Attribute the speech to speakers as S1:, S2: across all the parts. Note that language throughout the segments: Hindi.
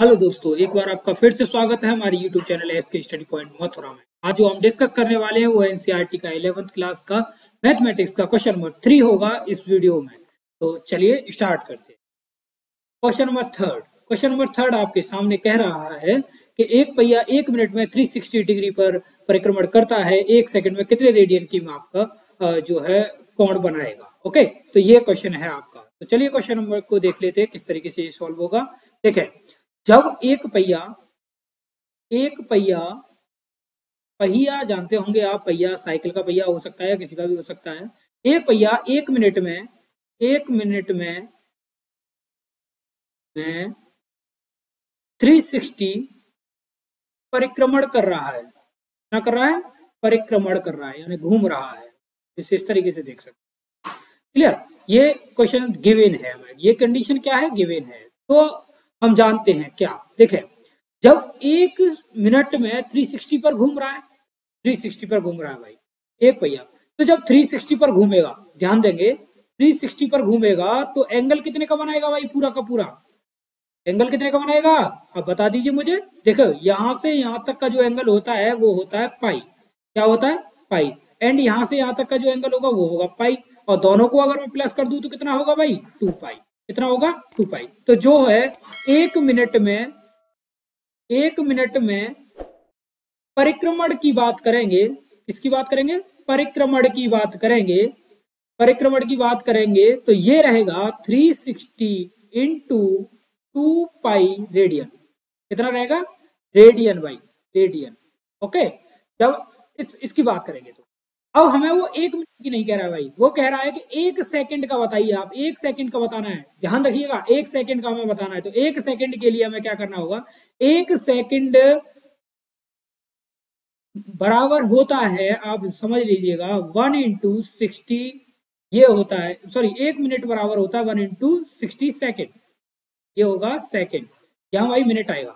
S1: हेलो दोस्तों, एक बार आपका फिर से स्वागत है हमारे YouTube channel S K study point Mathura में। आज जो हम डिस्कस करने वाले हैं, वो एनसीईआरटी का इलेवेंथ क्लास का मैथमेटिक्स का क्वेश्चन नंबर थ्री होगा इस वीडियो में। तो चलिए स्टार्ट करते हैं। Question number third question number third आपके सामने कह रहा है कि एक पहिया एक मिनट में 360 डिग्री पर परिक्रमण करता है, एक सेकंड में कितने रेडियन की माप का जो है, कोण बनाएगा। ओके तो ये क्वेश्चन है आपका। तो चलिए क्वेश्चन नंबर को देख लेते हैं, किस तरीके से ये सॉल्व होगा। देखें जब एक पहिया एक पहिया पहिया जानते होंगे आप, पहिया साइकिल का पहिया हो सकता है किसी का भी हो सकता है। एक पहिया, एक मिनट में, एक मिनट में में 360 परिक्रमण कर रहा है। क्या कर रहा है? परिक्रमण कर रहा है, यानी घूम रहा है। इसे इस तरीके से देख सकते क्लियर ये क्वेश्चन गिवन है। ये कंडीशन क्या है? गिवन है। तो हम जानते हैं क्या? देखें, जब एक मिनट में 360 पर घूम रहा है 360 पर घूम रहा है भाई, एक पहिया। तो जब 360 पर घूमेगा, ध्यान देंगे 360 पर घूमेगा तो एंगल कितने का बनाएगा भाई पूरा का पूरा? एंगल कितने का बनाएगा? अब बता दीजिए मुझे। देखो, यहाँ से यहाँ तक का जो एंगल होता है, वो होता है पाई क्या होता है? पाई एंड यहाँ से यहाँ तक का जो एंगल होगा, वो होगा पाई और दोनों को अगर मैं प्लस कर दू तो कितना होगा भाई? टू पाई कितना होगा? टू पाई तो जो है एक मिनट में एक मिनट में परिक्रमण की बात करेंगे। किसकी बात करेंगे? परिक्रमण की बात करेंगे। परिक्रमण की बात करेंगे तो ये रहेगा 360 sixty into two pi radian कितना रहेगा? रेडियन बाई रेडियन ओके जब इस, इसकी बात करेंगे तो। अब हमें वो एक मिनट की नहीं कह रहा है भाई। वो कह रहा है कि एक सेकंड का बताइए आप, एक सेकंड का बताना है। ध्यान रखिएगा, एक सेकंड का हमें बताना है। तो एक सेकंड के लिए हमें क्या करना होगा? एक सेकंड बराबर होता है, आप समझ लीजिएगा वन इंटू सिक्सटी ये होता है सॉरी एक मिनट बराबर होता है वन इंटू सिक्सटी सेकेंड ये होगा सेकेंड यहाँ भाई मिनट आएगा।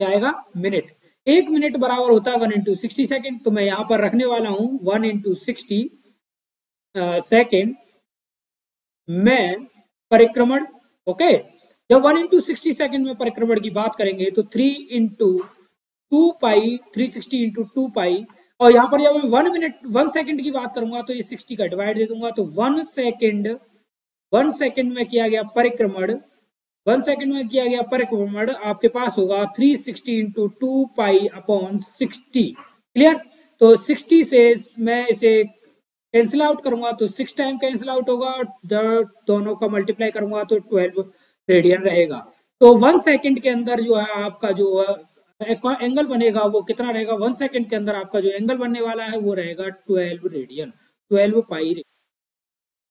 S1: क्या आएगा? मिनट एक मिनट बराबर होता है वन इंटू सिक्सटी सेकेंड तो मैं यहाँ पर रखने वाला हूँ वन इंटू सिक्सटी सेकेंड में परिक्रमण ओके जब वन इंटू सिक्सटी सेकेंड में परिक्रमण की बात करेंगे तो three into two pi three sixty into two pi और यहाँ पर जब मैं वन मिनट वन सेकेंड की बात करूँगा तो ये सिक्सटी का डिवाइड दे दूँगा तो वन सेकेंड वन सेकेंड में किया गया परिक्रमण वन सेकेंड में किया गया परिक्रमण आपके पास होगा three sixty into two pi upon sixty clear तो सिक्सटी से मैं इसे कैंसिल आउट करूँगा तो सिक्स टाइम कैंसिल आउट होगा दोनों का मल्टीप्लाई करूँगा तो ट्वेल्व रेडियन रहेगा। तो वन सेकेंड के अंदर जो है आपका जो एंगल बनेगा वो कितना रहेगा? वन सेकेंड के अंदर आपका जो एंगल बनने वाला है वो रहेगा twelve radian twelve pi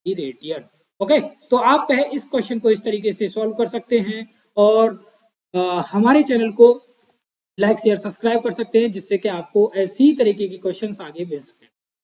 S1: radian okay तो आप इस क्वेश्चन को इस तरीके से सॉल्व कर सकते हैं और आ, हमारे चैनल को लाइक शेयर सब्सक्राइब कर सकते हैं जिससे कि आपको ऐसी तरीके के क्वेश्चंस आगे मिल सके।